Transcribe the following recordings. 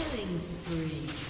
Killing spree.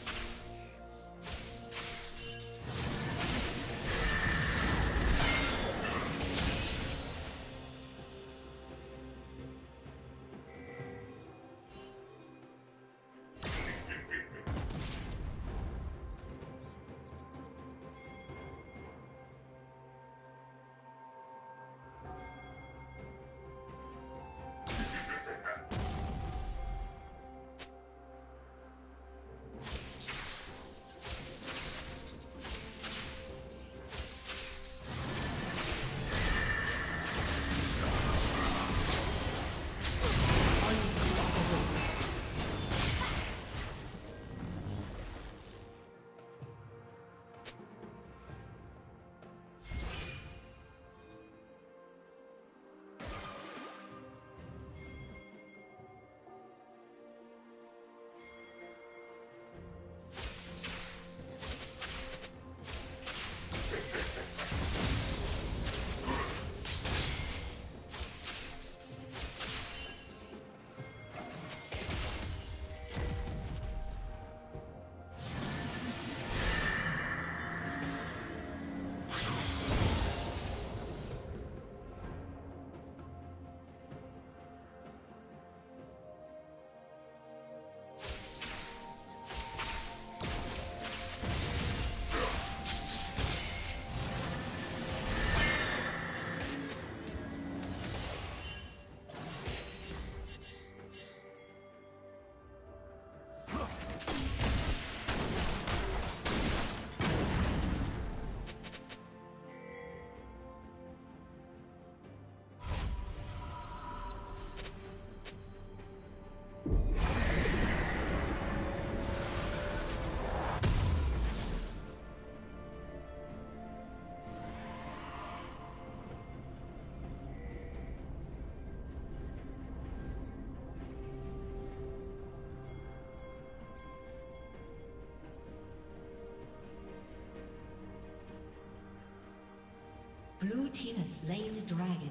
Blue team has slain the dragon.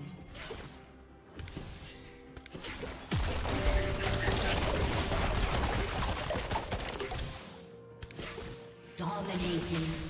Dominating.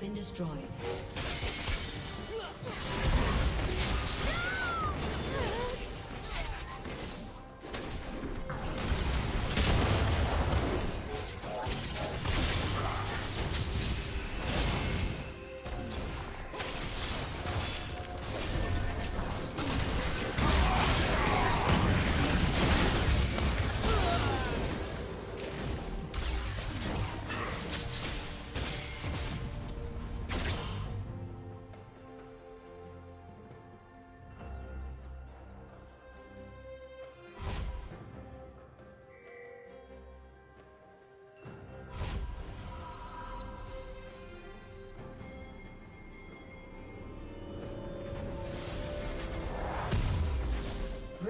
Been destroyed.